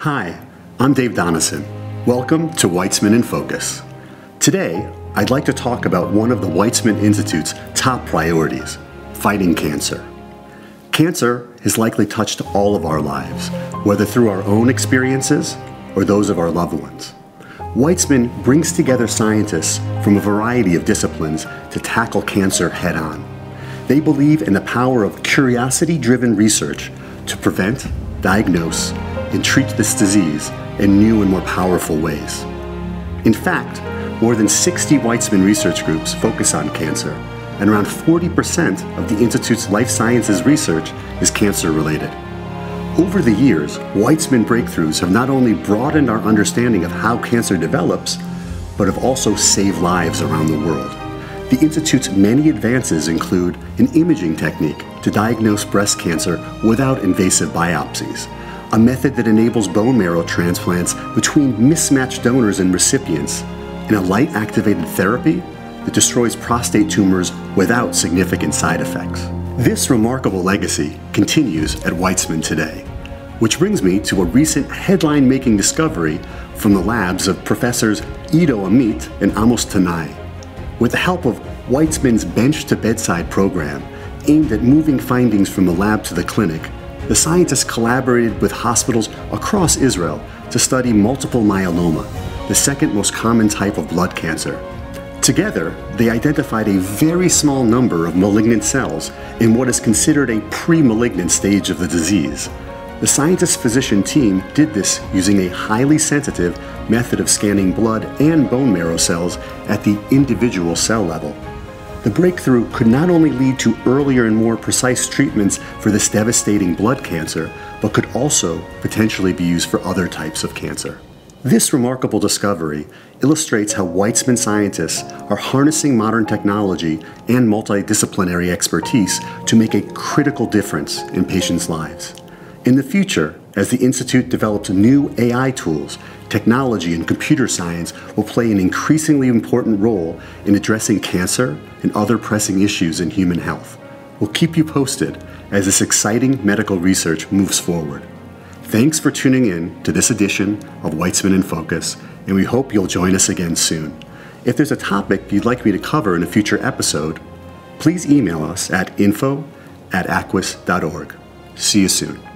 Hi, I'm Dave Doneson. Welcome to Weizmann in Focus. Today, I'd like to talk about one of the Weizmann Institute's top priorities fighting cancer. Cancer has likely touched all of our lives, whether through our own experiences or those of our loved ones. Weizmann brings together scientists from a variety of disciplines to tackle cancer head on. They believe in the power of curiosity driven research to prevent, diagnose, and treat this disease in new and more powerful ways. In fact, more than 60 Weizmann research groups focus on cancer, and around 40% of the Institute's life sciences research is cancer related. Over the years, Weizmann breakthroughs have not only broadened our understanding of how cancer develops, but have also saved lives around the world. The Institute's many advances include an imaging technique to diagnose breast cancer without invasive biopsies, a method that enables bone marrow transplants between mismatched donors and recipients, and a light activated therapy that destroys prostate tumors without significant side effects. This remarkable legacy continues at Weizmann today, which brings me to a recent headline making discovery from the labs of professors Ido Amit and Amos Tanay. With the help of Weizmann's bench to bedside program, aimed at moving findings from the lab to the clinic, the scientists collaborated with hospitals across Israel to study multiple myeloma, the second most common type of blood cancer. Together, they identified a very small number of malignant cells in what is considered a pre malignant stage of the disease. The scientist physician team did this using a highly sensitive method of scanning blood and bone marrow cells at the individual cell level. The breakthrough could not only lead to earlier and more precise treatments for this devastating blood cancer, but could also potentially be used for other types of cancer. This remarkable discovery illustrates how Weizmann scientists are harnessing modern technology and multidisciplinary expertise to make a critical difference in patients' lives. In the future, as the Institute develops new AI tools, technology and computer science will play an increasingly important role in addressing cancer and other pressing issues in human health. We'll keep you posted as this exciting medical research moves forward. Thanks for tuning in to this edition of Weizmann in Focus, and we hope you'll join us again soon. If there's a topic you'd like me to cover in a future episode, please email us at info at acwis.org. See you soon.